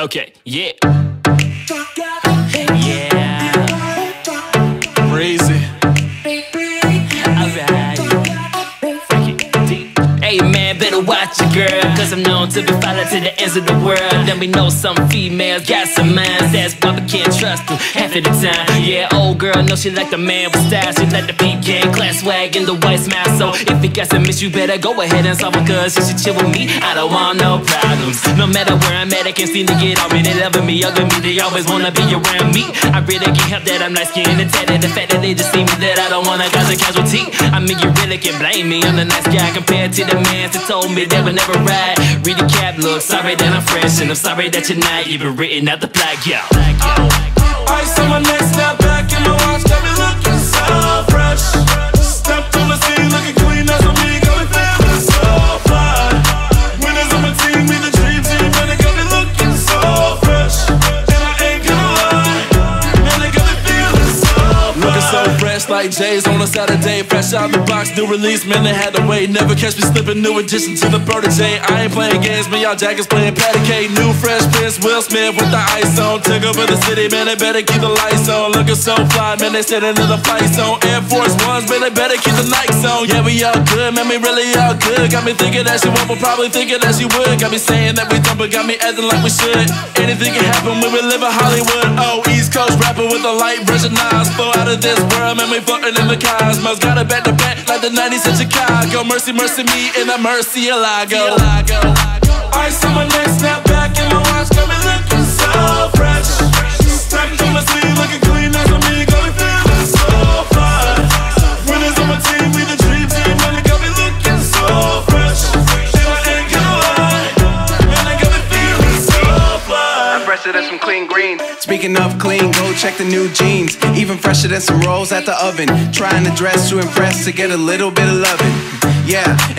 Okay, yeah. Yeah. Crazy. Alright. It. Hey man, better watch your girl. Cause I'm known to be followed to the ends of the world. Then we know some females got some minds. That's why we can't trust them half of the time. Yeah, girl, know she like the man with style. She like the pecan, class swag, and the white smile. So if you got some issues, you better go ahead and solve it. Cause she chill with me. I don't want no problems. No matter where I'm at, I can't seem to get on me. They loving me, hugging me, they always wanna be around me. I really can't help that I'm light skinned and tatted. The fact that they just see me that I don't wanna cause a casualty. I mean, you really can blame me. I'm the nice guy compared to the man that told me they would never ride. Read the cap look, sorry that I'm fresh, and I'm sorry that you're not even written out the black, yo. Ice on my neck, snap back in my watch, Looking so fresh, like J's on a Saturday, fresh out the box, new release, man, they had to wait. Never catch me slipping, new addition to the protege. I ain't playing games, man, y'all jackets playing patty cake. New fresh Prince, Will Smith with the ice on. Took over the city, man, they better keep the lights on. Looking so fly, man, they sitting in the fight zone. Air Force Ones, man, they better keep the Nikes on. Yeah, we all good, man, we really all good. Got me thinking that she won't, but probably thinking that she would. Got me saying that we don't, but got me acting like we should. Anything can happen when we live in Hollywood. Oh, East Coast rapper with a light version eyes. Flow out of this world, man, we floating in the cosmos. Got it back to back like the 90s in Chicago. Mercy, mercy me in a Murciélago. Ice on my neck, Speaking of clean, go check the new jeans. Even fresher than some rolls at the oven. Trying to dress to impress to get a little bit of loving.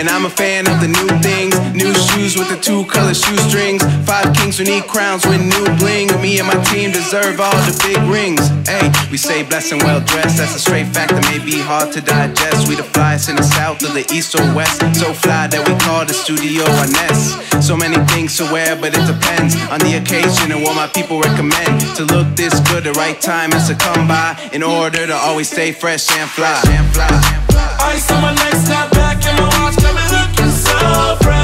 And I'm a fan of the new things. New shoes with the two color shoestrings. Five kings who need crowns with new bling. Me and my team deserve all the big rings. Hey, we say blessed and well dressed. That's a straight fact that may be hard to digest. We the flyest in the south or the east or west. So fly that we call the studio our nest. So many things to wear, but it depends on the occasion and what my people recommend. To look this good, the right time is to come by in order to always stay fresh and fly. Ice on my neck, snap Look at my watch, coming up yourself, right?